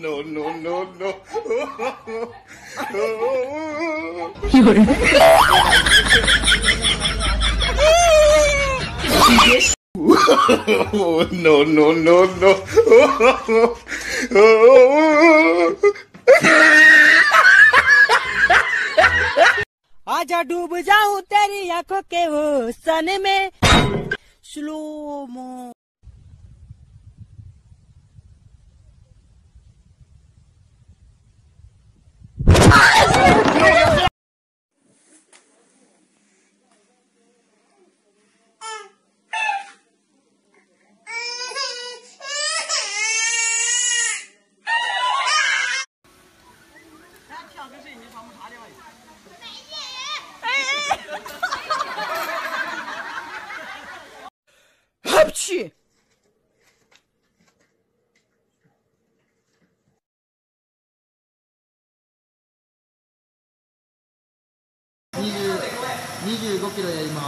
no, no, no, no. 有人。no, no, no, no. आजा डूब जाऊँ तेरी आँखों के वो सन में स्लो मो 跟谁？你。25キロやりま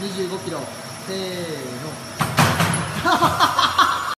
すキロせー